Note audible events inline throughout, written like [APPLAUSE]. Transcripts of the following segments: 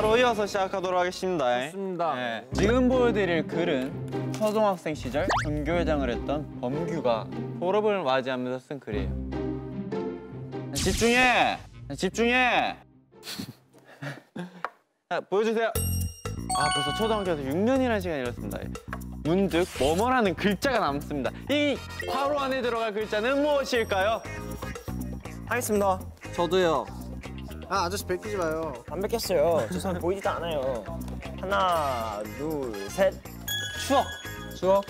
바로 이어서 시작하도록 하겠습니다. 좋습니다. 네. 지금 보여드릴 글은 초등학생 시절 전교회장을 했던 범규가 졸업을 맞이하면서 쓴 글이에요. 집중해! 집중해! [LAUGHS] 자, 보여주세요. 아, 벌써 초등학교에서 6년이라는 시간이 흘렀습니다. 문득 뭐뭐라는 글자가 남습니다. 이 괄호 안에 들어갈 글자는 무엇일까요? 하겠습니다. 저도요. 아 아저씨 뺏기지 마요. 안 뵙겠어요. 저 사람 보이지도 않아요. 하나, 둘, 셋. 추억! 추억.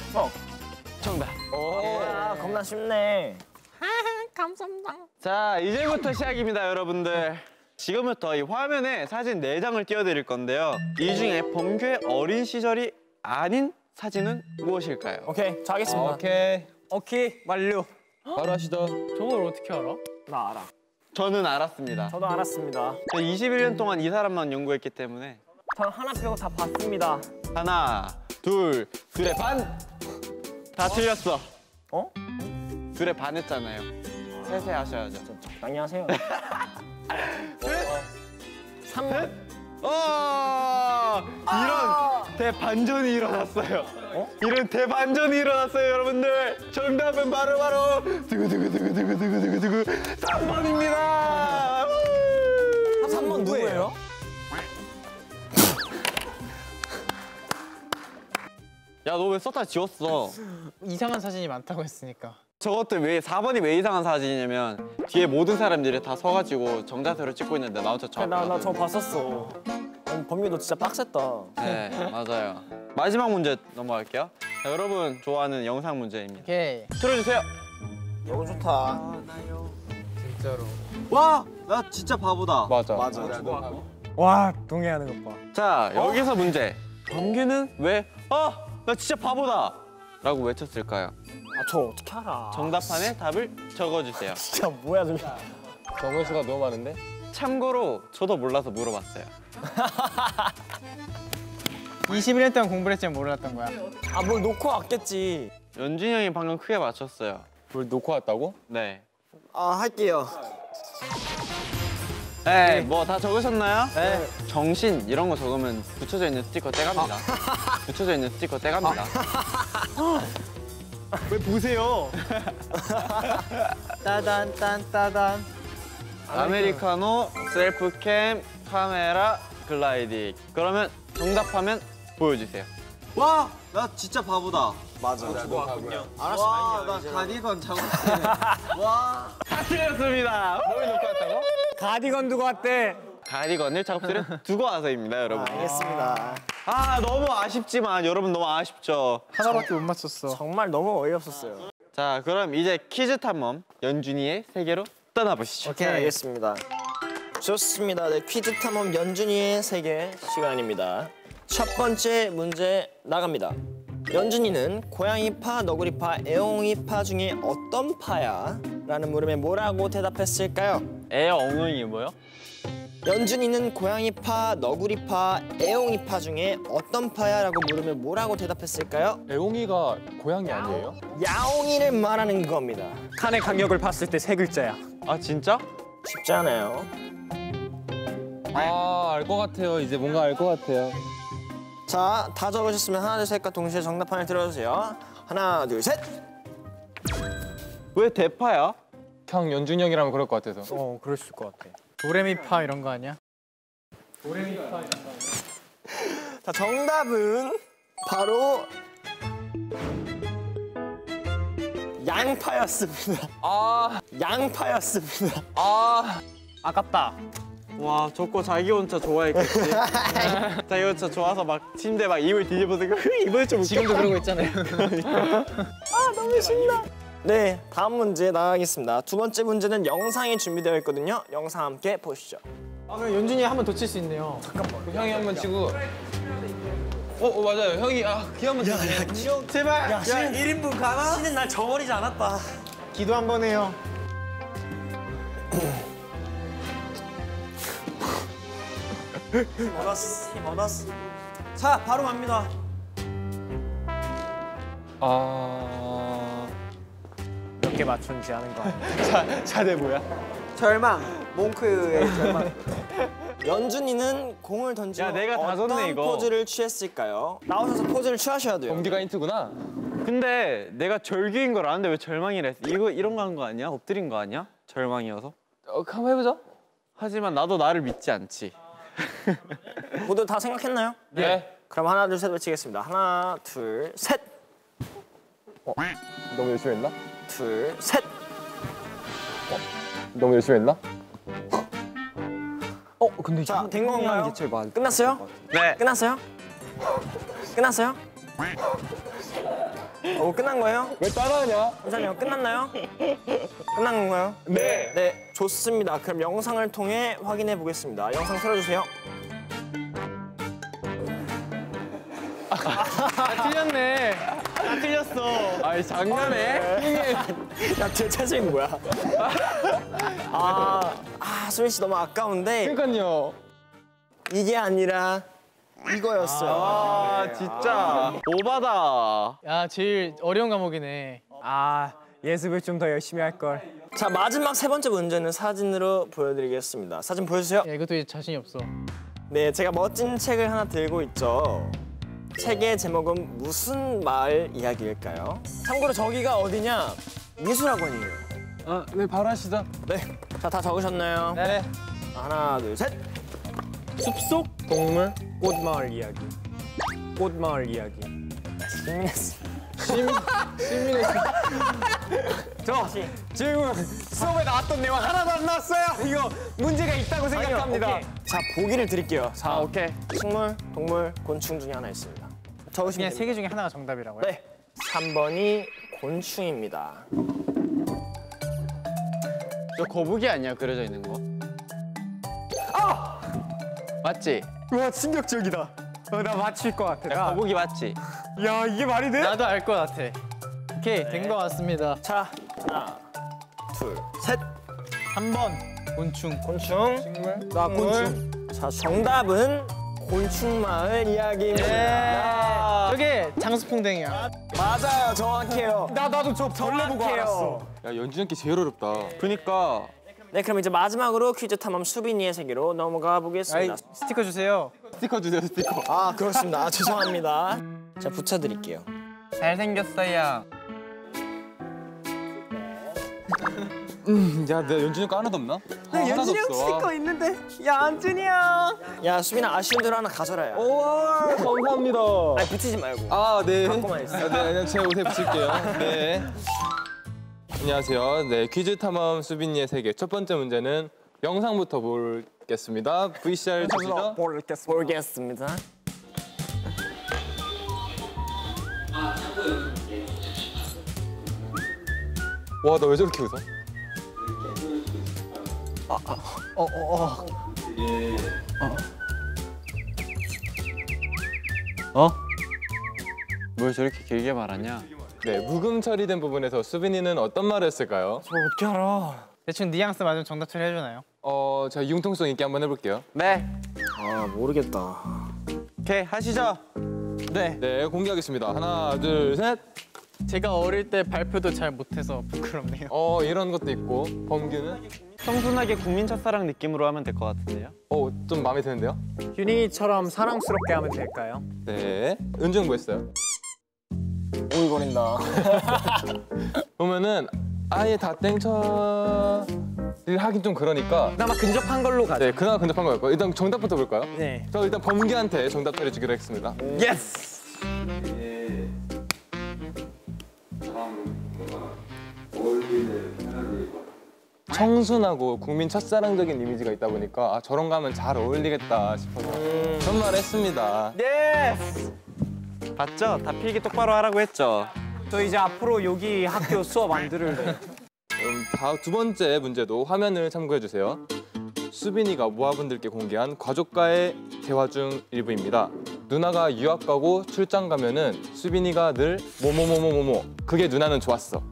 정답. 아, 겁나 쉽네. [LAUGHS] 자, 이제부터 시작입니다, 여러분들. 지금부터 이 화면에 사진 4장을 띄워드릴 건데요. 이 중에 범규의 어린 시절이 아닌 사진은 무엇일까요? 오케이, 자 하겠습니다. 오케이. 오케이, 완료. 바로 하시다. 저걸 어떻게 알아? 나 알아. 저는 알았습니다. 저도 알았습니다. 저 21년 동안 이 사람만 연구했기 때문에 전 하나 빼고 다 봤습니다. 하나, 둘, 둘의 반! 다 틀렸어. 어? 둘의 반 했잖아요. 세세 하셔야죠. 적당히 하세요. [LAUGHS] 3번. 어! 이런 대반전이 일어났어요. 이런 대반전이 일어났어요, 여러분들. 정답은 바로 바로 두구두구두구두구두구두구 3번입니다. 3번 누구예요? 야, 너 왜 썼다 지웠어? 이상한 사진이 많다고 했으니까. 저것들 왜 4번이 왜 이상한 사진이냐면 뒤에 모든 사람들이 다 서가지고 정자세로 찍고 있는데 나 혼자 저 나나 저 봤었어. 아니, 범규 너 진짜 빡셌다. 네, 맞아요. 마지막 문제 넘어갈게요. 자, 여러분 좋아하는 영상 문제입니다. 오케이. 틀어주세요. 이거 좋다. 진짜로. 와, 나 진짜 바보다. 맞아. 맞아. 와, 동의하는 것 봐. 자, 여기서 문제. 범규는 왜 아, 나 진짜 바보다! 라고 외쳤을까요? 아, 저 어떻게 알아? 정답판에 답을 적어주세요. [LAUGHS] 진짜 뭐야, 저게. 정원 수가 너무 많은데? 참고로 저도 몰라서 물어봤어요. [LAUGHS] 21년 동안 공부를 했지만 몰랐던 거야. 아, 뭘 놓고 왔겠지. 연준이 형이 방금 크게 맞췄어요. 뭘 놓고 왔다고? 네. 아, 할게요. 네, 뭐다 적으셨나요? 네. 정신 이런 거 적으면 붙여져 있는 스티커 떼갑니다. [LAUGHS] 붙여져 있는 스티커 떼갑니다. 왜 보세요? [LAUGHS] 따단 딴 따단. 아메리카노, 셀프캠, 카메라, 글라이딩. 그러면 정답하면 보여주세요. 와, 나 진짜 바보다. 맞아. 알았어. 와, 나 가디건 작업실에. [LAUGHS] 와. 다 틀렸습니다. 뭘 놓고 왔다고? 가디건 두고 왔대. 가디건을 작업실에 [LAUGHS] 두고 와서입니다, 여러분. 알겠습니다. 아, 너무 아쉽지만 여러분 너무 아쉽죠. 하나밖에 못 맞췄어. 정말 너무 어이없었어요. 자, 그럼 이제 퀴즈 탐험 연준이의 세계로 떠나 보시죠. 오케이, 알겠습니다. 좋습니다. 네, 퀴즈 탐험 연준이의 세계 시간입니다. 첫 번째 문제 나갑니다. 연준이는 고양이파, 너구리파, 애옹이파 중에 어떤 파야? 라는 물음에 뭐라고 대답했을까요? 애 엉덩이 뭐요? 연준이는 고양이파, 너구리파, 애옹이파 중에 어떤 파야? 라고 물으면 뭐라고 대답했을까요? 애옹이가 고양이 아니에요? 야옹이를 말하는 겁니다. 칸의 간격을 봤을 때 세 글자야. 아, 진짜? 쉽지 않아요. 아, 알 것 같아요. 이제 뭔가 알 것 같아요. 자, 다 적으셨으면 하나, 둘, 셋과 동시에 정답판을 들어주세요. 하나, 둘, 셋! 왜 대파야? 형, 연준이 형이라면 그럴 것 같아서. 어, 그랬을 것 같아. 도레미파 이런 거 아니야? 자, 정답은 바로 양파였습니다. 아, 양파였습니다. 아. 아깝다. 와, 저거 자기 혼자 좋아했겠지. [LAUGHS] 자기 혼자 좋아서 막 침대 막 입을 뒤집어서 입을 좀 지금도 그러고 있잖아요. [LAUGHS] 네, 다음 문제 나가겠습니다. 두 번째 문제는 영상이 준비되어 있거든요. 영상 함께 보시죠. 아, 그럼 연준이 한번 더 칠 수 있네요. 형이 한 번 치고. 어, 어, 맞아요. 형이 아, 귀 한번 치고. 제발. 야, 1인분 가나? 신은 날 저버리지 않았다. 기도 한 번 해요. 힘 얻었어, 힘 얻었어. 자, 바로 갑니다. 아. 몇개 맞췄는지 아는 거. 자, 자네 뭐야? 절망, 몽크의 절망. [LAUGHS] 연준이는 공을 던지고 야, 내가 다 어떤 이거. 포즈를 취했을까요? 나오셔서 포즈를 취하셔야 돼요. 범규가 힌트구나. 근데 내가 절규인 걸 아는데 왜 절망이라 했어? 이거 이런 거 한 거 아니야? 엎드린 거 아니야? 절망이어서? 어, 한번 해보자. 하지만 나도 나를 믿지 않지. [LAUGHS] 모두 다 생각했나요? 네. 그럼 하나 둘 셋 외치겠습니다. 하나 둘 셋. 너무 열심히 했나? 둘 셋. 너무 열심히 했나? 어 근데 자, 된 건가요? 제일 많. 끝났어요? 네. 끝났어요? 끝났어요? 어, 끝난 거예요? 왜 따라하냐? 잠시만요. 끝났나요? 끝난 건가요? 네. 네, 좋습니다. 그럼 영상을 통해 확인해 보겠습니다. 영상 틀어주세요. 틀렸네. 다 틀렸어. 아이 장난해? 야, 제 자신 뭐야? 아, 아, 수민 씨 너무 아까운데 그러니까요. 이게 아니라 이거였어요. 아 진짜 오바다. 야 제일 어려운 과목이네. 아 예습을 좀 더 열심히 할 걸. 자, 마지막 세 번째 문제는 사진으로 보여드리겠습니다. 사진 보여주세요. 야 이것도 자신이 없어. 네, 제가 멋진 책을 하나 들고 있죠. 책의 제목은 무슨 마을 이야기일까요? 참고로 저기가 어디냐? 미술학원이에요. 아, 네 바로 하시죠. 네, 자 다 적으셨나요? 네네. 하나, 둘, 셋. 숲속 동물 꽃마을 이야기. 꽃마을 이야기. 시민했어. [LAUGHS] 저 지금 수업에 나왔던 내용 하나도 안 나왔어요. 이거 문제가 있다고 생각합니다. 자, 보기를 드릴게요. 자, 아 오케이. 식물, 동물, 곤충 중에 하나 있습니다. 적으시면 그냥 됩니다. 세개 중에 하나가 정답이라고요? 네, 3번이 곤충입니다. 저 거북이 아니야 그려져 있는 거? 아! 맞지? 와 충격적이다. 어, 나 맞힐 것 같아. 나. 거북이 맞지? 야 이게 말이 돼? 나도 알 것 같아. 오케이 된것 같습니다. 자, 하나, 둘, 셋. 3번 곤충. 곤충. 나 곤충. 자, 정답은 곤충마을 이야기입니다. 저게 장수풍뎅이야. 맞아요, 정확해요. 나 나도 저 벌레 보고 알았어. 야 연준 형께 제일 어렵다. 그니까 네, 그럼 이제 마지막으로 퀴즈 탐험 수빈이의 세계로 넘어가 아이 보겠습니다. 스티커 주세요. 스티커 주세요 스티커. 아, 그렇습니다. 아, 죄송합니다. 자, 붙여드릴게요. 잘생겼어요. 야, 내 연준 형거 하나도 없나? 네, 연준 형 스티커 있는데. 야 안준이 형. 야, 수빈아, 아쉬운 대로 하나 가져라, 야. 우와, 감사합니다. 아니, 붙이지 말고. 아, 네. 갖고만 있어. 아, 네, 제 옷에 붙일게요. 네. 안녕하세요. 네, 퀴즈 탐험 수빈이의 세계 첫 번째 문제는 영상부터 보겠습니다. VCR 주시죠. 모르겠습니다. 와, 너왜 저렇게 웃어? 어? 뭘 저렇게 길게 말하냐? 네, 묵음 처리된 부분에서 수빈이는 어떤 말을 했을까요? 어떻게 알아? 대충 뉘앙스 맞으면 정답 처리해주나요? 어, 자 융통성 있게 한번 해볼게요. 네. 아, 모르겠다. 오케이 하시죠. 네. 네, 공개하겠습니다. 하나, 둘, 셋. 제가 어릴 때 발표도 잘 못해서 부끄럽네요. 어, 이런 것도 있고 범규는 청순하게 국민 첫사랑 느낌으로 하면 될 것 같은데요. 어, 좀 마음에 드는데요? 윤희처럼 사랑스럽게 하면 될까요? 네. 은중 뭐 했어요? 오글거린다. 보면은 [LAUGHS] 아예 다 땡처를 하긴 좀 그러니까 그나마 근접한 걸로 가자. 네, 그나마 근접한 거였고 일단 정답부터 볼까요? 네. 저 일단 범규한테 정답 처리해주기로 했습니다. Yes. 청순하고 국민 첫사랑적인 이미지가 있다 보니까 아, 저런 거 하면 잘 어울리겠다 싶어서 그런 말을 했습니다. Yes. 봤죠? 다 필기 똑바로 하라고 했죠. 저 이제 앞으로 여기 학교 수업 안 들을래. [LAUGHS] 그럼 다 두 번째 문제도 화면을 참고해 주세요. 수빈이가 모아분들께 공개한 가족과의 대화 중 일부입니다. 누나가 유학 가고 출장 가면은 수빈이가 늘 뭐뭐뭐뭐뭐뭐 그게 누나는 좋았어.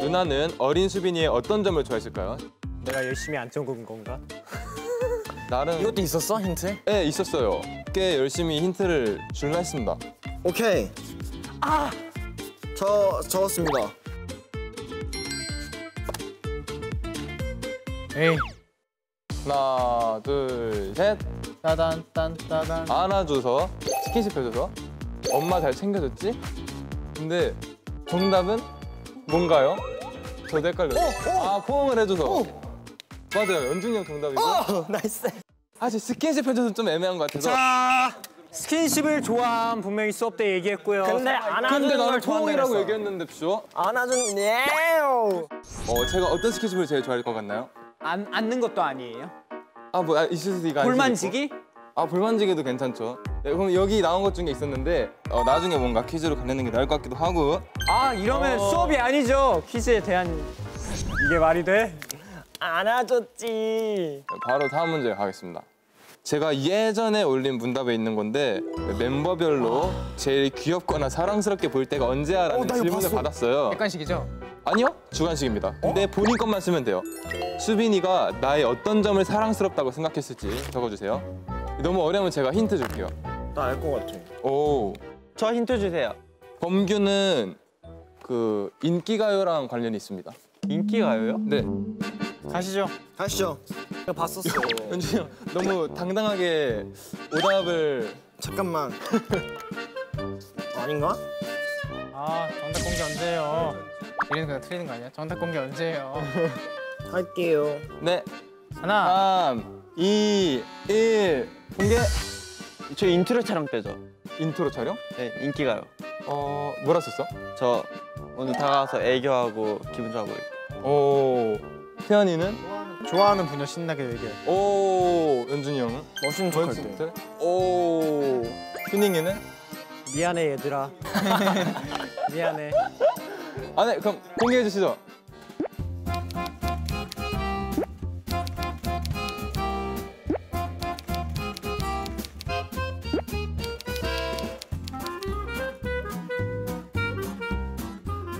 누나는 어린 수빈이의 어떤 점을 좋아했을까요? 내가 열심히 안 적은 건가? [LAUGHS] 나름 이것도 있었어, 힌트? 네 있었어요. 꽤 열심히 힌트를 줄라 했습니다. 오케이. 아! 저 적었습니다. 에이. 하나, 둘, 셋. 따단 딴 따단. 안아줘서 스킨십 해줘서 엄마 잘 챙겨줬지? 근데 정답은 뭔가요? 저도 헷갈렸어요. 아 포옹을 해줘서 맞아요 연준이 형 정답이고 어, nice. 사실 스킨십 해줘서 좀 애매한 것 같아서 자, 스킨십을 좋아함 분명히 수업 때 얘기했고요. 근데 안아주는 근데 나는 포옹이라고. 얘기했는데 쇼? 안아주는 네. 어 제가 어떤 스킨십을 제일 좋아할 것 같나요? 안 앉는 것도 아니에요. 아 뭐 아, 있을 수도 있고 아닐 볼 수도 있고. 만지기? 아 볼만지기도 괜찮죠 네, 그럼 여기 나온 것 중에 있었는데 어, 나중에 뭔가 퀴즈로 가내는 게 나을 것 같기도 하고 아 이러면 어. 수업이 아니죠. 퀴즈에 대한 이게 말이 돼? 안아줬지. 바로 다음 문제 가겠습니다. 제가 예전에 올린 문답에 있는 건데 멤버별로 제일 귀엽거나 사랑스럽게 보일 때가 언제야라는 어, 질문을 봤어. 받았어요. 객관식이죠? 아니요, 주관식입니다. 근데 본인 것만 쓰면 돼요. 수빈이가 나의 어떤 점을 사랑스럽다고 생각했을지 적어주세요. 너무 어려우면 제가 힌트 줄게요. 나 알 것 같아. 오, 저 힌트 주세요. 범규는 그 인기가요랑 관련이 있습니다. 인기가요요? 네, 가시죠. 가시죠. 내가 봤었어. 연준이 형 너무 당당하게 오답을 잠깐만. [LAUGHS] 아닌가? 아 정답 공개 언제예요? 이래는 그냥 틀리는 거 아니야? 정답 공개 언제예요? [LAUGHS] 할게요. 네, 하나 3, 2, 1 공개 저 인트로 촬영 때죠. 인트로 촬영? 네, 인기가요. 어 뭐라 썼어? 저 오늘 다가와서 애교하고 기분 좋아 보이고. 오 태현이는? 좋아하는 분야 신나게 얘기해. 오 연준이 형은? 멋있는 척할 때. 뭐였지? 오 휴닝이는? 미안해 얘들아. [LAUGHS] 미안해. 아네 그럼 공개해 주시죠.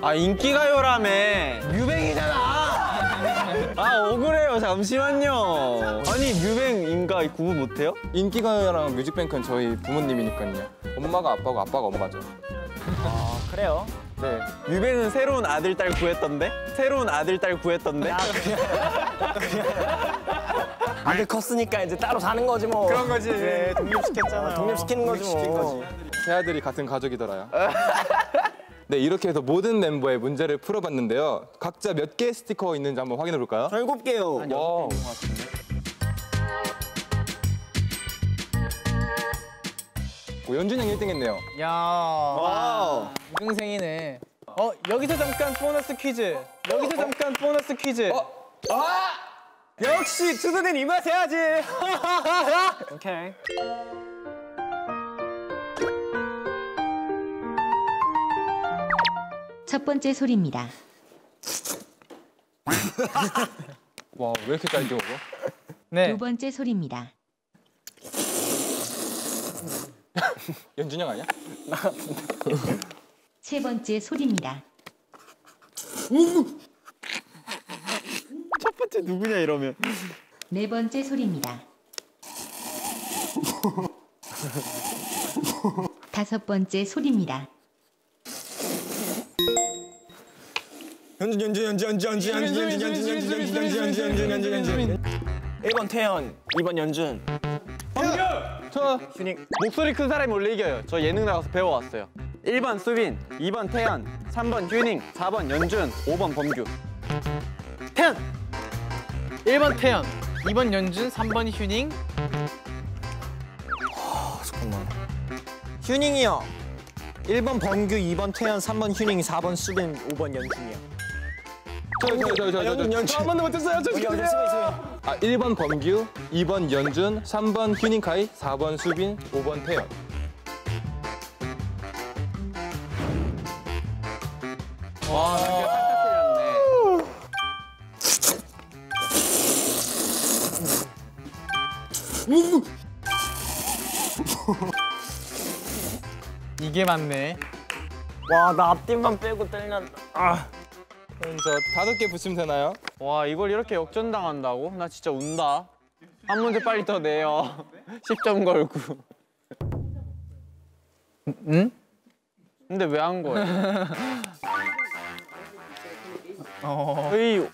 아 인기가요라며. 아. 잠시만요. 아니 뮤뱅인가 구분 못해요? 인기가요랑 뮤직뱅크는 저희 부모님이니까요. 엄마가 아빠고 아빠가 엄마죠. 그래요. 네. 뮤뱅은 새로운 아들 딸 구했던데? 새로운 아들 딸 구했던데? [LAUGHS] 아들 컸으니까 이제 따로 사는 거지 뭐. 그런 거지. 네, 독립시켰잖아요. 독립시키는 거지 뭐. 새 아들이 같은 가족이더라요. [LAUGHS] 네 이렇게 해서 모든 멤버의 문제를 풀어봤는데요. 각자 몇 개의 스티커 있는지 한번 확인해 볼까요? 저 일곱 개요. Wow. 오, 연준이 형 1등 했네요. 야 wow. 우등생이네. 어 여기서 잠깐 보너스 퀴즈. 여기서 잠깐 보너스 퀴즈. 아! 역시 퀴즈는 이 맛에 해야지. [LAUGHS] 오케이. 첫 번째 소리입니다. [LAUGHS] 와, 왜 이렇게 짧게 먹어? 네. 두 번째 소리입니다. [LAUGHS] 연준이 형 아니야? [LAUGHS] 세 번째 소리입니다. 첫 번째 누구냐 이러면. 네 번째 소리입니다. 다섯 번째 소리입니다. 연준 연준 연준 연준 연준 연준 연준 연준 연준 연준 연준 연준 연준 연준 1번 태연, 2번 연준. 저 목소리 큰 사람이 원래 이겨요. 저 예능 나가서 배워왔어요. 1번 수빈, 2번 태연, 3번 휴닝, 4번 연준, 5번 범규. 태연. 1번 태연, 2번 연준, 3번 휴닝. 잠깐만. 휴닝이요. 1번 범규, 2번 태연, 3번 휴닝, 4번 수빈, 5번 연준이요. 저, 저, 저, 저, 저, 연준, 저. 연준. 한 번도 못했어요. 저 수빈. 아, 1번 범규, 2번 연준, 3번 휴닝카이, 4번 수빈, 5번 태연. 와, 이렇게 살짝 틀렸네. 이게 맞네. 와, 나 앞뒤만 빼고 때린다. 아. 그럼 저 다섯 개 붙이면 되나요? 와, 이걸 이렇게 역전당한다고? 나 진짜 운다. 한 문제 빨리 더 내요. [LAUGHS] 10점 걸고. 응? 근데 왜 한 거예요? 어. 저희 5,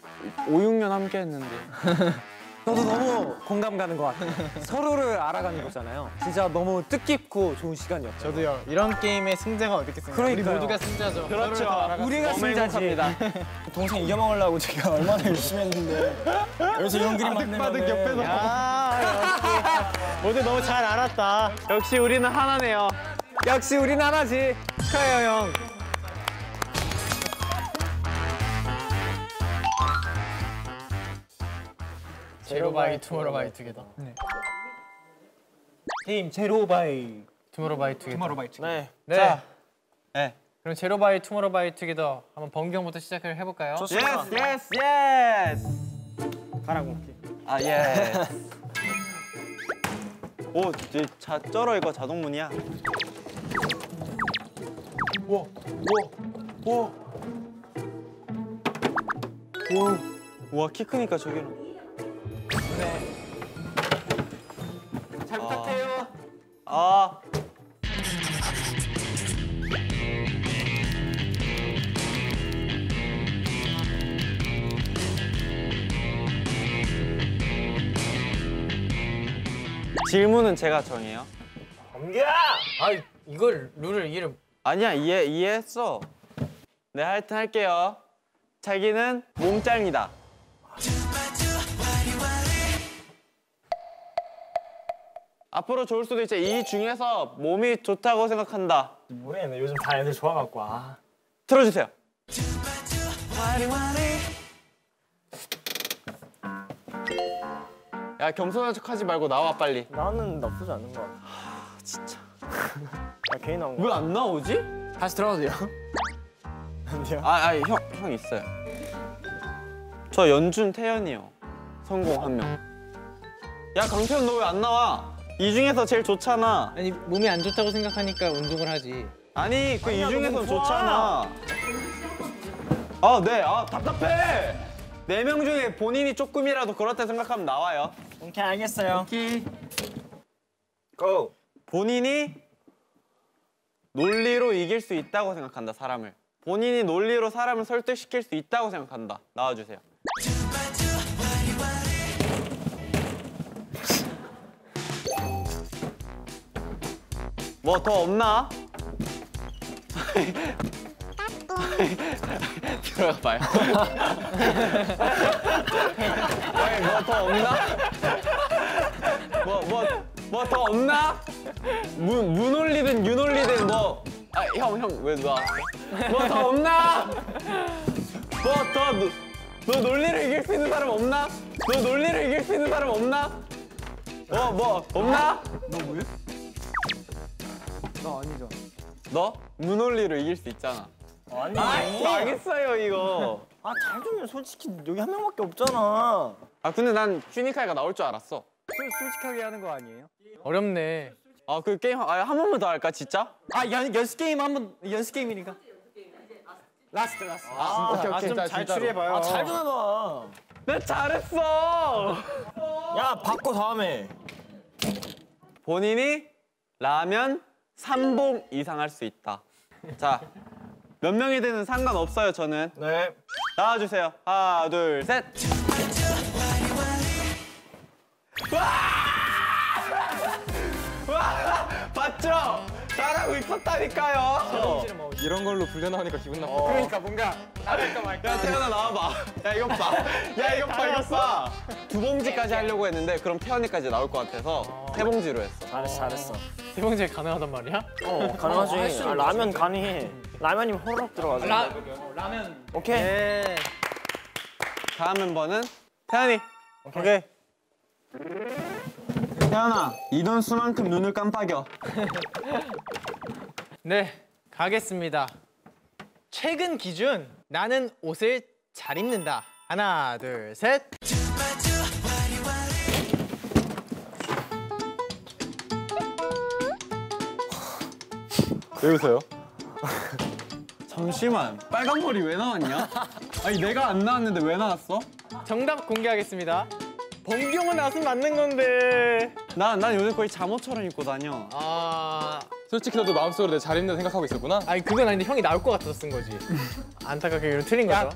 6년 함께 했는데. [LAUGHS] 저도 너무 공감 가는 것 같아요. 서로를 알아가는 거잖아요. 진짜 너무 뜻깊고 좋은 시간이었죠. 저도요. 이런 게임의 승자가 어디 있겠습니까? 우리 그러니까요. 모두가 승자죠. 그렇죠. 우리가. 행복합니다. [LAUGHS] 동생 이겨먹으려고 제가 얼마나 열심히 했는데 여기서 이런 그림 만들면 옆에서. 아, 모두 너무 잘 알았다. 역시 우리는 하나네요. 역시 우린 하나지. 축하해요 형. Zero by Tomorrow by Together. 팀 Zero by. Tomorrow by Together. Tomorrow by 네. 네. 자. 네. 그럼 Zero by Tomorrow by Together 한번 범규부터 시작을 해 볼까요? 좋습니다. Yes yes yes. 가라고 오케이. 아 예. [LAUGHS] 오, 이제 자 쩔어 이거 자동문이야. 오, 오, 오. 오. 우와 키 크니까 저기는. 잘 부탁해요. 아. 질문은 제가 정해요. 아 이걸 룰을 이해를 아니야 이해 이해했어. 네 하여튼 할게요. 자기는 몸짱이다. 앞으로 좋을 수도 있지. 이 중에서 몸이 좋다고 생각한다. 모르겠네. 요즘 다 애들 좋아갖고. 아. 틀어주세요. 야 겸손한 척하지 말고 나와 빨리. 나는 나쁘지 않은 것 같아. 아, 진짜. 나 개인 나온 거. 왜 안 나오지? 다시 들어도 돼요? 안 돼요? 아, 아, 형, 형 있어요. 저 연준 태연이요. 성공 한 명. 야, 강태현 너 왜 안 나와? 이 중에서 제일 좋잖아. 아니 몸이 안 좋다고 생각하니까 운동을 하지. 아니, 그 이 중에서. 좋잖아. 아, 네. 아, 답답해. 네 명 중에 본인이 조금이라도 그렇다 생각하면 나와요. 오케이 알겠어요. 고. 본인이 논리로 이길 수 있다고 생각한다, 사람을. 본인이 논리로 사람을 설득시킬 수 있다고 생각한다. 나와주세요. 뭐 더 없나? 들어가 봐요. 뭐 더 없나? 뭐 뭐 뭐 더 없나? 무 무논리든 유논리든 뭐. 아 형 형왜 나왔어? 뭐더 없나? 뭐 더 너, 너 논리를 이길 수 있는 사람 없나? 너 논리를 이길 수 있는 사람 없나? 어 뭐 없나? 나 아니죠. 너 무논리로 이길 수 있잖아. 아니. 아 망했어요 이거. 아, 잘좀 솔직히 여기 한 명밖에 없잖아. 아 근데 난 휴닝카이가 나올 줄 알았어. 솔- 솔직하게 하는 거 아니에요? 어렵네. 아 그 게임 아, 한 번만 더 할까 진짜? 아 연, 연습 게임 한 번 연습 게임이니까. Last last. 아, 오케이 오케이. 좀 잘 추리해봐요. 아, 잘 좀 해봐. 나 잘했어. 야, 바꿔 다음에. 본인이 라면 3봉 이상 할 수 있다. 자, 몇 명이든 상관없어요, 저는. 네. 나와주세요. 하나, 둘, 셋. 와! [LAUGHS] 와! 봤죠? 잘하고 있었다니까요. 이런 걸로 불려나오니까 기분 나빠. 그러니까 뭔가 야, 태연아 나와봐. 야, 이것 봐. 야, 이것 봐, 이것 봐. 두 봉지까지 하려고 했는데 그럼 태연이까지 나올 것 같아서 세 봉지로 했어. 잘했어, 잘했어. 세봉제 가능하단 말이야? 어, 가능하지. 아, 라면 가능해. 라면이면 호로록 들어가지. 라면. 오케이. 네. 다음 멤버는 태연이. 오케이. 태연아, 이던수만큼 눈을 깜빡여. [LAUGHS] 네, 가겠습니다. 최근 기준 나는 옷을 잘 입는다. 하나, 둘, 셋. 왜 웃어요? 잠시만, 빨간 머리 왜 나왔냐? 아니 내가 안 나왔는데 왜 나왔어? 정답 공개하겠습니다. 범경은 나왔으면 맞는 건데. 나, 난 요즘 거의 잠옷처럼 입고 다녀. 아, 솔직히 너도 마음속으로 내잘 입는 생각하고 있었구나. 아니 그건 아닌데 형이 나올 것 같아서 쓴 거지. 안타깝게 이런 틀린 거죠.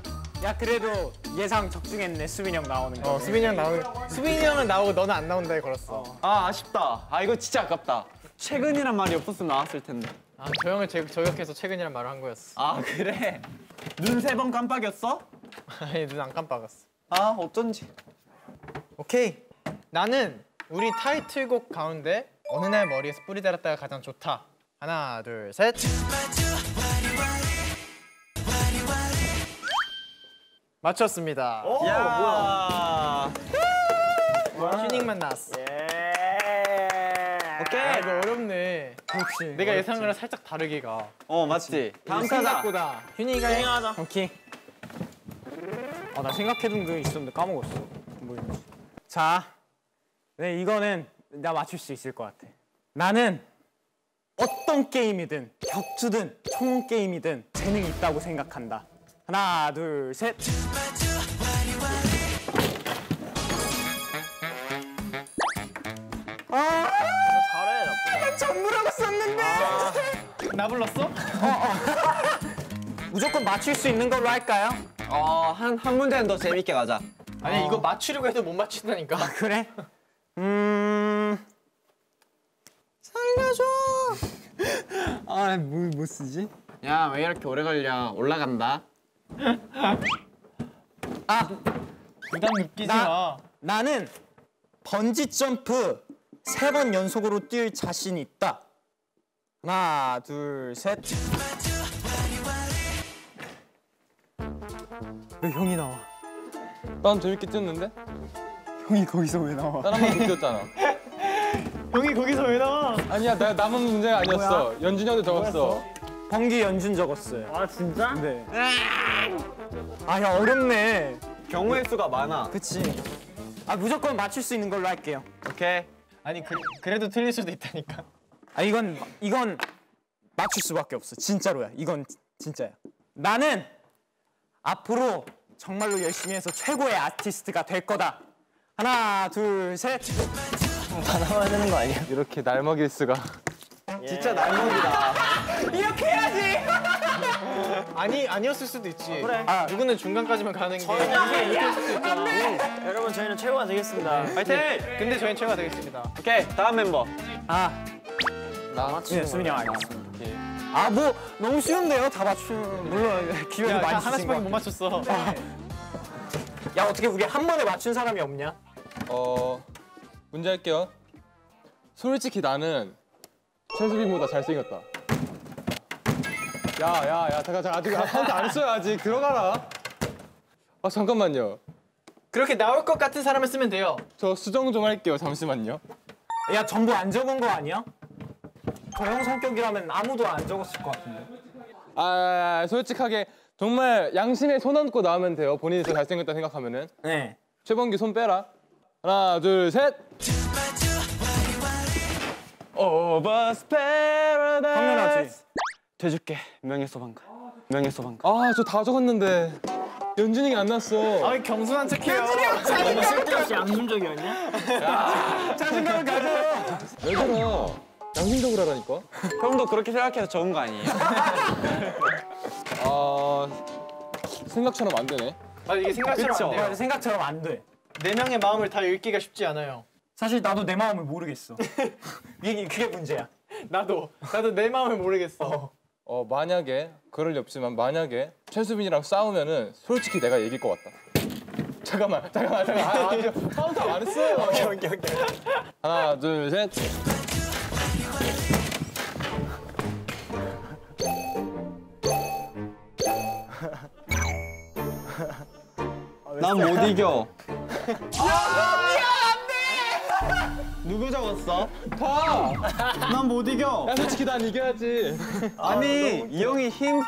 야 그래도 예상 적중했네 수빈이 형 나오는 거. 어, 수빈이 형 나오 수빈이 형은 나오고 너는 안 나온다에 걸었어. 아 아쉽다. 아 이거 진짜 아깝다. 최근이란 말이 없었으면 나왔을 텐데. 아, 저 형을 제, 저격해서 최근이란 말을 한 거였어. 아 그래? 눈 세 번 깜빡였어? [LAUGHS] 아니 눈 안 깜빡았어. 아 어쩐지. 오케이. 나는 우리 타이틀곡 가운데 어느 날 머리에서 뿌리 달았다가 가장 좋다. 하나, 둘, 셋. 맞췄습니다. 야. 튜닝만 나왔어. 오케이. 아, 이거 어렵네. 그렇지. 내가 예상을 살짝 다르게 가. 어 맞지. 다음 타자. 휴닝이가 해. 하자. 오케이. 아 나 생각해둔 거 있었는데 까먹었어. 뭐였지? 자, 네 이거는 나 맞출 수 있을 것 같아. 나는 어떤 게임이든 격투든 총 게임이든 재능이 있다고 생각한다. 하나, 둘, 셋. 잘해. 나쁘지 전부라고 썼는데. 나 불렀어? 무조건 맞출 수 있는 걸로 할까요? 어 한 한 문제는 더 재밌게 가자. 아니 이거 맞추려고 해도 못 맞춘다니까. 그래? [LAUGHS] 음. 살려줘. [LAUGHS] 아뭘 뭐 쓰지? 야 왜 이렇게 오래 걸려? 올라간다. [LAUGHS] 부담 느끼지 나- 마. 나는 번지 점프 세 번 연속으로 뛸 자신 있다. 하나, 둘, 셋. 왜 형이 나와? 난 재밌게 뛰었는데? 형이 거기서 왜 나와? 다른 번도 뛰었잖아. [LAUGHS] 형이 거기서 왜 나와? 아니야, 나 남은 문제가 아니었어. 연준이 형도 적었어. 번기 연준 적었어요. 아 진짜? 네. 아, 야 어렵네. 경우의 수가 많아. 그치. 아 무조건 맞출 수 있는 걸로 할게요. 오케이. 아니 그, 그래도 틀릴 수도 있다니까. 아 이건 이건 맞출 수밖에 없어. 진짜로야. 이건 진짜야. 나는 앞으로 정말로 열심히 해서 최고의 아티스트가 될 거다. 하나, 둘, 셋. 다 나와야 되는 거 아니야? 이렇게 날 먹일 수가. 진짜 날 먹이다. [LAUGHS] 아니 아니었을 수도 있지. 그래. 아, 누구는 중간까지만 가는 게 이게 이렇게 했을 수 있잖아. 여러분 저희는 최고가 되겠습니다. 파이팅! 근데 저희는 최고가 되겠습니다. 오케이 다음 멤버. 아, 나? 네, 수민이 형 알겠습니다. 아, 뭐 너무 쉬운데요? 다 맞추면 물론 다 [LAUGHS] 많이 주신 하나씩밖에 거. 못 맞췄어. 야, 어떻게 우리 한 번에 맞춘 사람이 없냐? 어, 문제 할게요. 솔직히 나는 최수빈보다 잘생겼다. 야, 야, 야, 잠깐, 잠깐, 아직 아, 카운트 안 했어요, 아직. 들어가라. 아, 잠깐만요. 그렇게 나올 것 같은 사람을 쓰면 돼요. 저 수정 좀 할게요, 잠시만요. 야, 전부 안 적은 거 아니야? 저 형 성격이라면 아무도 안 적었을 것 같은데. 아, 솔직하게 정말 양심에 손 얹고 나오면 돼요. 본인이 더 잘생겼다 생각하면은. 네. 최범기 손 빼라. 하나, 둘, 셋. 오버스 패러다이스. 당연하지. 돼줄게. 명예 소방관. 명예 소방관. 아, 저 다 적었는데. 연준이가 안 났어. 아 경순한 척해요. 쓸데없이 양심적이었냐? 자신감을 가져. 왜 그러? 양심적으로 하라니까. 형도 그렇게 생각해서 적은 거 아니에요? [LAUGHS] 아, 생각처럼 안 되네. 아 이게 생각처럼 그쵸? 안 돼요. 생각처럼 안 돼. 네 명의 마음을 다 읽기가 쉽지 않아요. 사실 나도 내 마음을 모르겠어. [LAUGHS] 이게 그게 문제야. 나도 나도 내 마음을 모르겠어. 어 만약에 그럴 리 없지만 만약에 최수빈이랑 싸우면은 솔직히 내가 이길 것 같다. 잠깐만 잠깐만 잠깐만 아, 아직 [LAUGHS] 카운트 안 했어요. 하나 둘 셋. 난 못 이겨. 누구 적었어? 봐. 난못 이겨. 야 솔직히 난 이겨야지. 아니 이 형이 힘.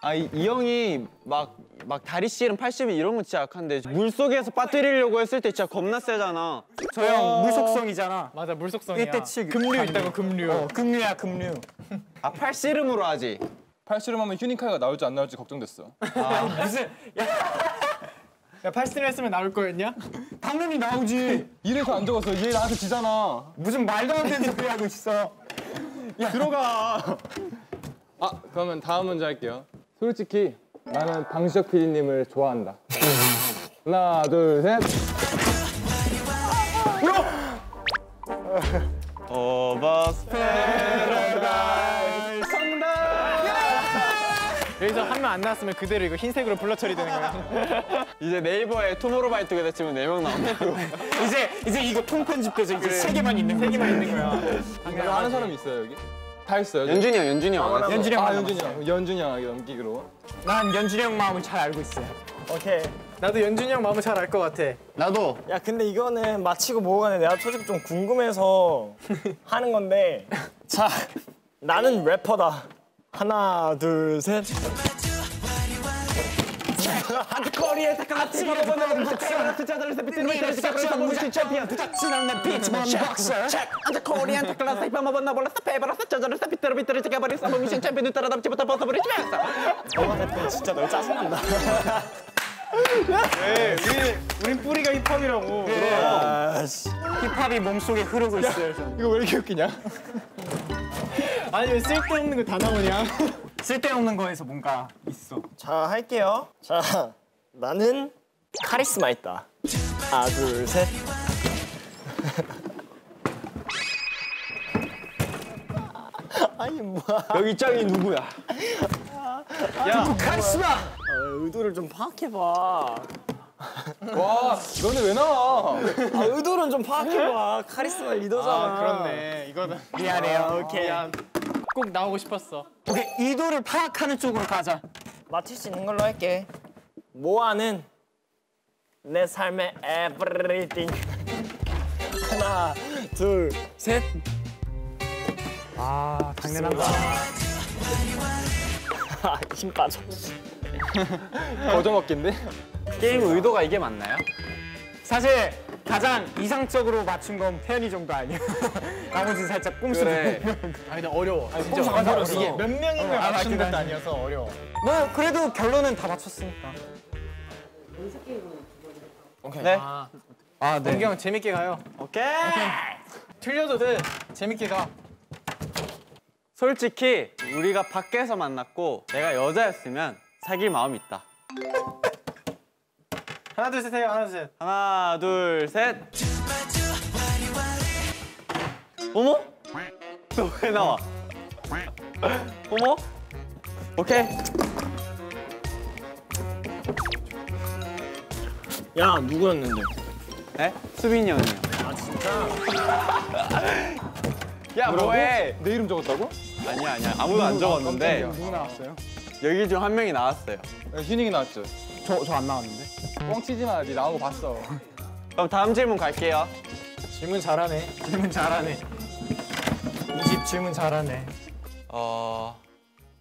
아 이 이 형이 막. 막 다리 씨름 80이 이런 거 진짜 약한데 물 속에서 빠뜨리려고 했을 때 진짜 겁나 세잖아. 저 형 물속성이잖아. 맞아 물속성이야. 1대 7. 금류 있다고 금류. 어, 금류야 금류. 아 팔씨름으로 하지. 팔씨름 하면 휴닝카이가 나올지 안 나올지 걱정됐어. 무슨 야 야 팔스를 했으면 나올 거였냐? [LAUGHS] 당연히 나오지. 이래서 안 적었어. 얘 나한테 지잖아. 무슨 말도 안 되는 소리 하고 있어. 들어가. 아 그러면 다음 문제 할게요. 솔직히 나는 방시혁 PD님을 좋아한다. [LAUGHS] 하나, 둘, 셋. 오버스 여기서 한 명 안 나왔으면 그대로 이거 흰색으로 블러 처리되는 거야. [LAUGHS] 이제 네이버에 투모로우바이투게더 치면 4명 나온다고 [LAUGHS] 이제 이제 이거 통편집돼서 이제 세 개만 있는 세 개만 있는 거야. 이거 아는 사람 있어요 여기? 다 있어요. 연준이 형 연준이 형. 연준이 아 형만 연준이 형, 연준이 형에게 넘기기로. 난 연준이 형 마음을 잘 알고 있어요. 오케이. 나도 연준이 형 마음을 잘 알 것 같아. 나도 야 근데 이거는 마치고 뭐고 간에 내가 솔직히 좀 궁금해서 [LAUGHS] 하는 건데 자 나는 래퍼다 하나 둘 셋. 한코리에 사카마치 바바바나 부착 부착을 세피트는 부착을 무시 챔피언 부탁지는 비트만 박사. 체크 안타 코리안 타클라스 이바마바나 볼라스 페이버라스 짜자를 세피트를 비트를 찍어버리 서브 미션 챔피언 따라 담지부터 벗어버리지면서 너가 됐든 진짜 널 짜증난다. 우린 뿌리가 힙합이라고. 아씨. 힙합이 몸속에 흐르고 있어요. 저는. 이거 왜 이렇게 웃기냐? 아니 왜 쓸데없는 거 다 나오냐? 쓸데없는 거에서 뭔가 있어. 자 할게요. 자 나는 카리스마 있다. 하나 둘 셋. 아니 뭐야? 여기 짱이 누구야? 카리스마. 아, 의도를 좀 파악해봐. 와, 너네 왜 나와? 아, 의도는 좀 파악해봐. 카리스마 리더잖아. 아 그렇네. 이거다. 미안해요. 오케이. 꼭 나오고 싶었어. 오케이 이도를 파악하는 쪽으로 가자. 맞출 수 있는 걸로 할게. 모아는 내 삶의 everything. 하나, 둘, 셋. 아 당연하다. [LAUGHS] 아, 힘 빠져. [LAUGHS] 거저먹기인데? 게임 의도가 이게 맞나요? 사실 가장 이상적으로 맞춘 건 태연이 정도 아니야. [LAUGHS] 나머지는 살짝 꼼수. 그래. 아 근데 어려워. 진짜 꼼수 안 어려워. 이게 몇 명인 걸 어, 아, 맞긴 것도. 아니어서 어려워. 뭐 그래도 결론은 다 맞췄으니까. 네. 아, 아 동기 형 재밌게 가요. 오케이. 틀려도 돼. 재밌게 가. 솔직히 우리가 밖에서 만났고 내가 여자였으면 사귈 마음이 있다. 하나 둘 셋 해요. 하나 둘 셋. 하나, 둘, 셋. 어머? 너 왜 나와? 어머? 오케이. 야, 누구였는데? 네? 수빈이 형이요. 아, 진짜? [LAUGHS] 야, 뭐해? 내 이름 적었다고? 아니야, 아니야. 아무도 안 적었는데 누구 나왔어요? 여기 중 한 명이 나왔어요. 네, 휴닝이 나왔죠. 저 저 안 나왔는데. 뻥치지 마, 니 나온 거 봤어. 그럼 다음 질문 갈게요. 질문 잘하네. 질문 잘하네. 이 집 질문 잘하네. 어,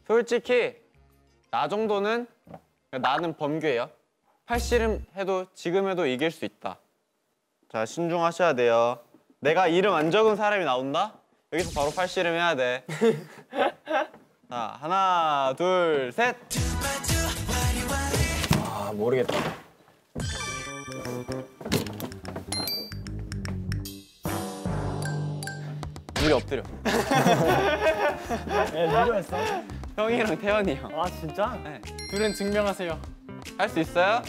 솔직히 나 정도는 나는 범규예요. 팔씨름 해도 지금 해도 이길 수 있다. 자, 신중하셔야 돼요. 내가 이름 안 적은 사람이 나온다? 여기서 바로 팔씨름 해야 돼. [LAUGHS] 자, 하나, 둘, 셋. 아, 모르겠다. 우리 엎드려. 야, 누구였어? 형이랑 태연이 형. 아, 진짜? 둘은 증명하세요. 할 수 있어요?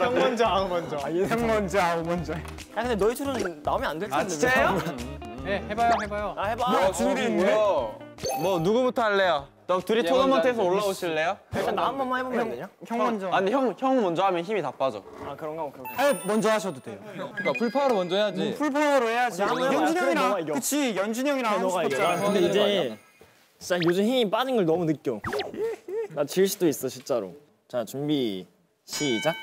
형 먼저, 아우 먼저. 형 먼저 아우 먼저. 야, 근데 너희 둘은 나오면 안 될 텐데. 아, 진짜요? 네, 해봐요, 해봐요. 아, 해봐. 어, 준비됐네. 뭐 누구부터 할래요? 너 둘이 얘 토너먼트에서 먼저 올라오실래요? 일단 나 한 번만 해보면 안 되냐? 형 먼저. 아니 형, 형 먼저 하면 힘이 다 빠져. 아, 그런가? 오케이, 오케이. 아, 먼저 하셔도 돼요. 그러니까 풀파워로 먼저 해야지. 풀파워로 해야지. 연준이 너가 형이랑. 그치 연준이 형이랑 하고 싶었잖아. 근데 이제 진짜 요즘 힘이 빠진 걸 너무 느껴. 나 질 수도 있어, 진짜로. 자, 준비, 시작.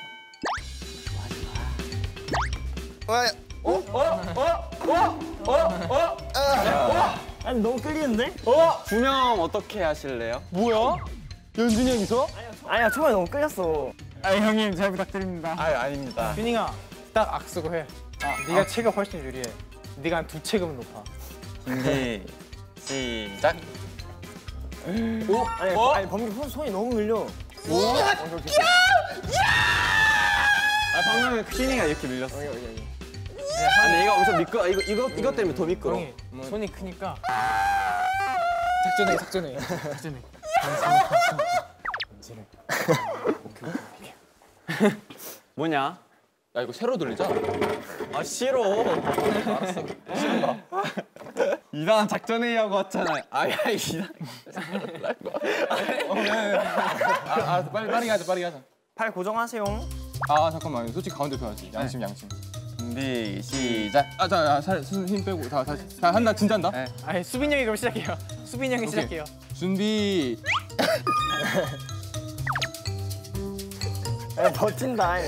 아니 너무 끌리는데? 두명 어떻게 하실래요? 뭐야? 연준이 형이서? 아니야 초반에 너무 끌렸어. 아 형님 잘 부탁드립니다. 아 아닙니다. 휴닝아, 딱 악수고 해. 아, 네가 체급 훨씬 유리해. 네가 한 두 체급은 높아. 준비 시작. 아니, 아니 범규 손, 손이 너무 밀려. 아 방금 휘닝이가 이렇게 밀렸어. 아, 근데 이거 엄청 미끄러. 이거 이거 이것 때문에 더 미끄러. 형이 손이 크니까 작전회 작전회 작전회 [LAUGHS] 뭐냐? 야 이거 새로 돌리자. 아 싫어. [LAUGHS] 이상한 작전 회의하고 왔잖아요. 아야 이상. [LAUGHS] 아, 아 빨리 빠르게 하자 빠르게 하자. 팔 고정하세요. 아 잠깐만 솔직히 가운데 펴야지. 양심 양심. 준비 시작. 아자살힘 빼고 다 다시. 자 한다 진짜 한다. 네. 아 수빈 형이 그럼 시작해요 [LAUGHS] 수빈 형이 시작해요 준비. 야, [LAUGHS] 버틴다.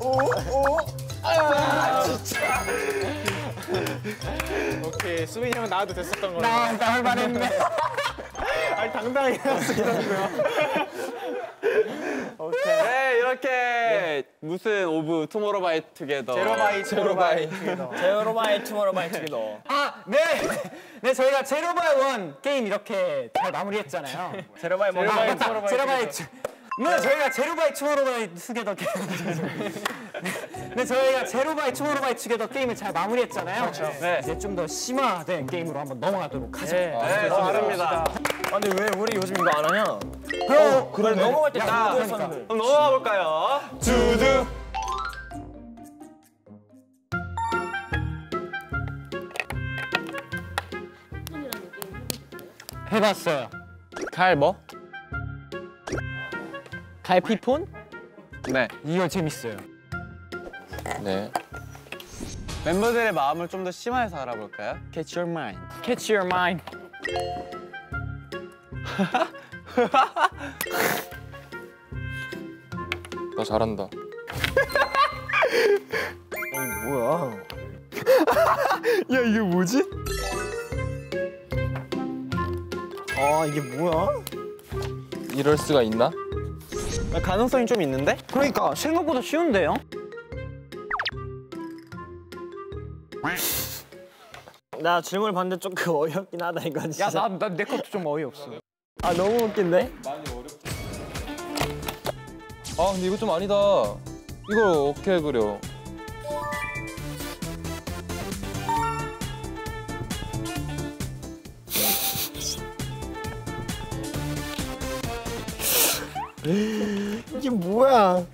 오 [LAUGHS] 케이 수빈 형은 나와도 됐었던 거나 나올 만했네 아니 당당하게 [LAUGHS] 네 이렇게 무슨 오브 투모로우 바이 투게더. 제로바이 제로바이 제로바이 투모로바이 투게더. 아, 네. 네, 저희가 zero by one 게임 이렇게 잘 마무리했잖아요. zero by 뭐? 아, zero by 맞다. zero by together. 투- 네, 저희가 zero by TOMORROW X TOGETHER 게임. 네, 저희가 zero by TOMORROW X TOGETHER 게임을 잘 마무리했잖아요. 네. 이제 좀 더 심화된 게임으로 한번 넘어가도록 하죠. 네, 다릅니다. 아, 근데 왜 우리 요즘 이거 안 하냐? 어, 그래 넘어갈 때 야, 다 그러니까. 그럼 넘어가 볼까요? 두두. 해봤어요. 칼 뭐? 갈피폰? 네. 이거 재밌어요. 네. 멤버들의 마음을 좀 더 심화해서 알아볼까요? Catch your mind. Catch your mind. 너 잘한다. 뭐야? [LAUGHS] 야 이게 뭐지? 아, 이게 뭐야? 이럴 수가 있나? 가능성이 좀 있는데? 그러니까 생각보다 쉬운데요? 나 질문을 봤는데 조금 어이없긴 하다 이거 진짜. 야, 나내 것도 좀 어이없어. 아 너무 웃긴데? 아 근데 이거 좀 아니다. 이걸 어떻게 그려? 이게 뭐야?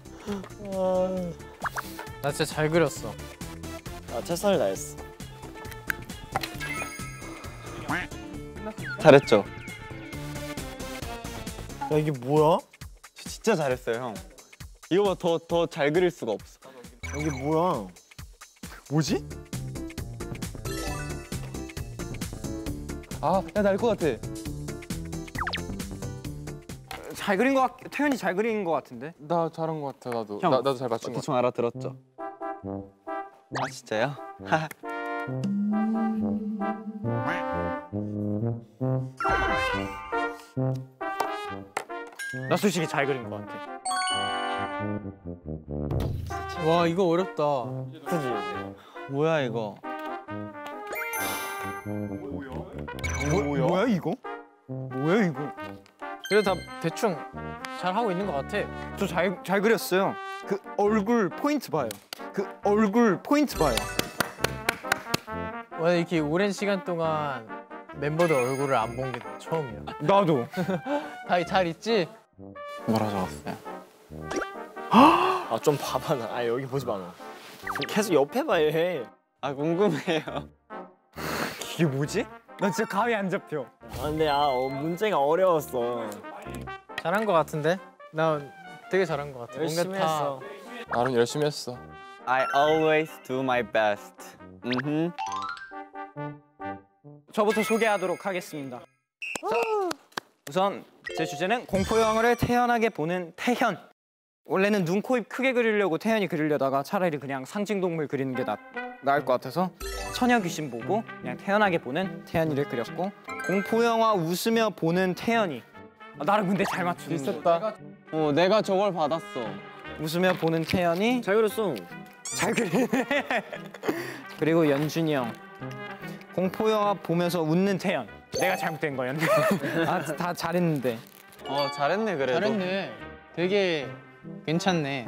나 진짜 잘 그렸어 아 최선을 다했어. 잘했죠. 야 이게 뭐야? 진짜 잘했어요 형. 이거보다 더더 잘 그릴 수가 없어. 이게 뭐야? 뭐지? 아, 야, 나알것 같아. 잘 그린 것 같, 태현이 잘 그린 것 같은데? 나 잘한 것 같아, 나도. 형, 나, 나도 잘 맞춘 것 같아. 대충 알아들었죠? 아 진짜요? [LAUGHS] [LAUGHS] 나 솔직히 잘 그린 것 같아. 와 이거 어렵다 그지? 뭐야 이거? 뭐야? 뭐야 이거? 뭐야 이거? 그래도 다 대충 잘 하고 있는 것 같아 저 잘 잘 그렸어요. 그 얼굴 포인트 봐요. 그 얼굴 포인트 봐요. 와 이렇게 오랜 시간 동안 멤버들 얼굴을 안 본 게 처음이야 나도. [LAUGHS] 다잘 있지? 뭐라 적었어요? 아좀 봐봐 나. 아 여기 보지 마 너. 계속 옆에 봐야 해. 아 궁금해요. 이게 뭐지? 나 진짜 감이 안 잡혀. 아 근데 아 어, 문제가 어려웠어. 잘한 것 같은데? 나 되게 잘한 것 같아 열심히 했어. 나름 열심히 했어. I always do my best. 음. 저부터 소개하도록 하겠습니다. 자, 우선 제 주제는 공포 영화를 태연하게 보는 태현. 원래는 눈, 코, 입 크게 그리려고 태연이 그리려다가 차라리 그냥 상징동물 그리는 게 나, 나을 것 같아서 처녀 귀신 보고 그냥 태연하게 보는 태연이를 그렸고 공포 영화 웃으며 보는 태연이. 아, 나랑 근데 잘 맞추는 거. 비슷했다. 어 내가 저걸 받았어. 웃으며 보는 태연이 잘 그렸어. 잘 그리네. [LAUGHS] 그리고 연준이 형. 공포영화 보면서 웃는 태연. 내가 잘못된 거였네. [LAUGHS] 아, 다 잘했는데. 어, 잘했네, 그래도. 잘했네. 되게 괜찮네.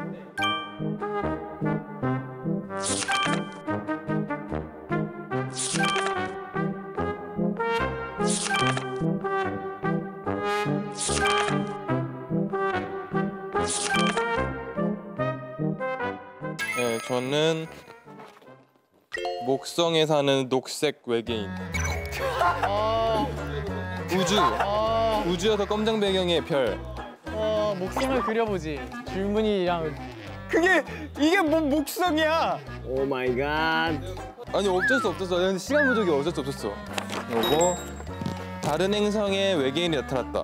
네, 저는 목성에 사는 녹색 외계인. 우주. 우주여서 검정 배경의 별. 어, 목숨을 그려보지. 줄무늬랑 그게 이게 뭔 목성이야? oh my god. 아니 어쩔 수 없었어. 시간 부족이 어쩔 수 없었어. 요거 다른 행성에 외계인이 나타났다.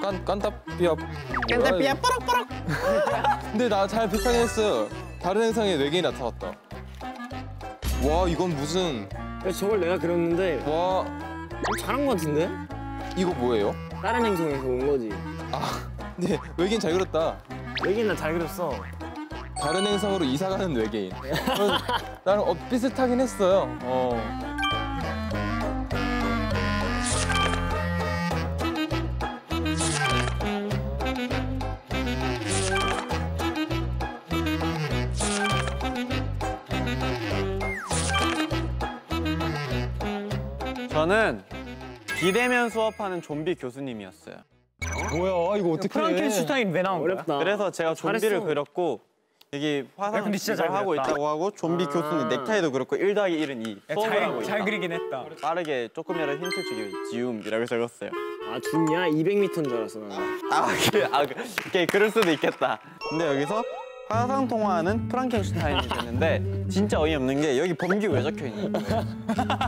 깐 깐따삐야. 깐따삐아 뽀록뽀록. [LAUGHS] 근데 나 잘 비슷하게 했어. 다른 행성에 외계인이 나타났다. 와 이건 무슨 저걸 내가 그렸는데 와 어, 잘한 것 같은데? 이거 뭐예요? 다른 행성에서 온 거지. [LAUGHS] 네 외계인 잘 그렸다. 여긴 나잘 그렸어. 다른 행성으로 이사 가는 외계인. 어, 나는 어, 비슷하긴 했어요. 어. 저는 비대면 수업하는 좀비 교수님이었어요. 뭐야 이거 어떻게? 프랑켄슈타인 왜 나온 거야? 어렵다. 그래서 제가 좀비를 잘했어. 그렸고 여기 야, 화상 근데 진짜 잘 하고 그렸다. 있다고 하고 좀비 아. 교수님 넥타이도 그렇고 1 더하기 1은 2 야, 수업을 하고 잘, 있다. 잘 그리긴 했다. 빠르게 조금이라도 힌트 주기 위해 지움이라고 적었어요. 아 줌이야? 200m인 줄 알았어 나. 아, 그, 아, 그, 그럴 수도 있겠다. 근데 여기서 화상 통화하는 프랑켄슈타인이 됐는데 진짜 어이없는 게 여기 범규 왜 적혀 있는 거예요?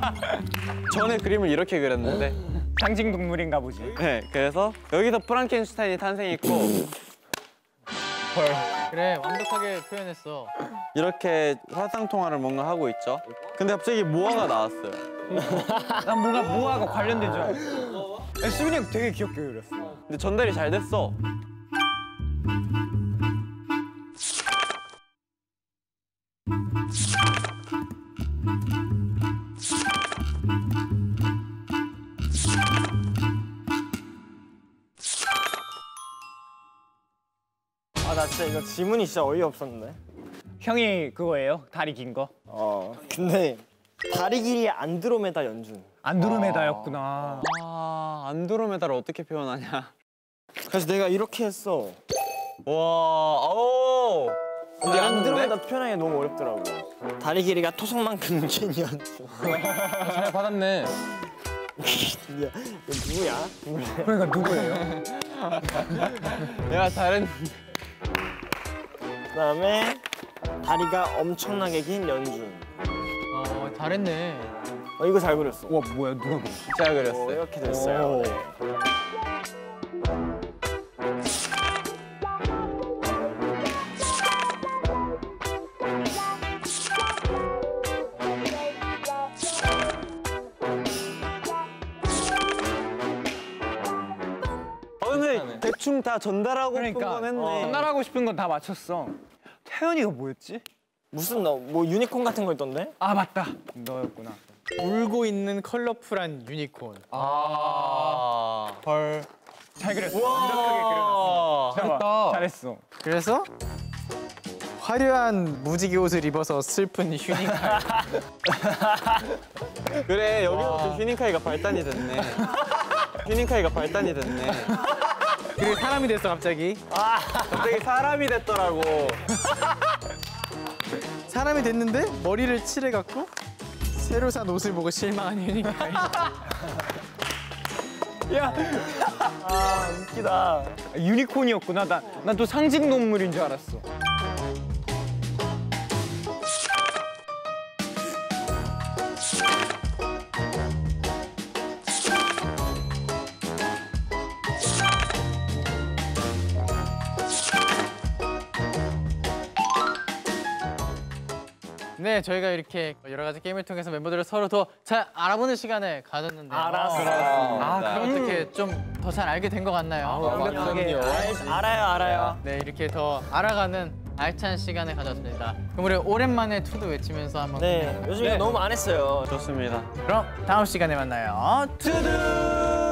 [LAUGHS] 전에 그림을 이렇게 그렸는데 상징 동물인가 보지. 네, 그래서 여기서 프랑켄슈타인이 탄생했고 그래 완벽하게 표현했어. 이렇게 화상 통화를 뭔가 하고 있죠. 근데 갑자기 모아가 나왔어요. [LAUGHS] 난 뭔가 모아가 관련된 줄 알았어. 야, 수빈이 형 되게 귀엽게 그렸어. 근데 전달이 잘 됐어. 지문이 진짜 어이없었는데. 형이 그거예요? 다리 긴 거? 어. 근데 다리 길이 안드로메다 연준. 안드로메다였구나. 아, 안드로메다를 어떻게 표현하냐. 그래서 내가 이렇게 했어. 와, 오. 근데 잘했는데? 안드로메다 표현하기 너무 어렵더라고. 다리 길이가 토성만큼 긴 연준. 잘 받았네. 야, 이거 누구야? 그러니까 누구예요? [LAUGHS] 내가 다른 그다음에 다리가 엄청나게 긴 연준. 어 잘했네. 어 이거 잘 그렸어. 와 뭐야 누가 그렸어? 제가 어, 그렸어요. 이렇게 됐어요. 네. 다 전달하고 그러니까 건 했네. 전달하고 싶은 건 다 맞췄어. 태연이가 뭐였지? 무슨 너 뭐 유니콘 같은 거 있던데? 아 맞다. 너였구나. 울고 있는 컬러풀한 유니콘. 아. 헐. 잘 그렸어. 완벽하게 그려놨어. 잘했다. 잘했어. 그래서 화려한 무지개 옷을 입어서 슬픈 휴닝카이. [LAUGHS] 그래 여기부터 휴닝카이가 발단이 됐네. [LAUGHS] 휴닝카이가 발단이 됐네. 그리고 사람이 됐어 갑자기. 갑자기 사람이 됐더라고. [LAUGHS] 사람이 됐는데 머리를 칠해갖고 새로 산 옷을 보고 실망한 휴닝카이. 아 웃기다. 유니콘이었구나. 난또 상징 동물인 줄 알았어. 네, 저희가 이렇게 여러 가지 게임을 통해서 멤버들을 서로 더 잘 알아보는 시간을 가졌는데 알았어. 아 그럼 어떻게 좀 더 잘 알게 된 것 같나요? 완벽하게 알- 알아요 알아요. 네, 이렇게 더 알아가는 알찬 시간을 가졌습니다. 그럼 우리 오랜만에 투도 외치면서 한번 네 요즘 이거 너무 안 했어요. 좋습니다. 그럼 다음 시간에 만나요. 투두!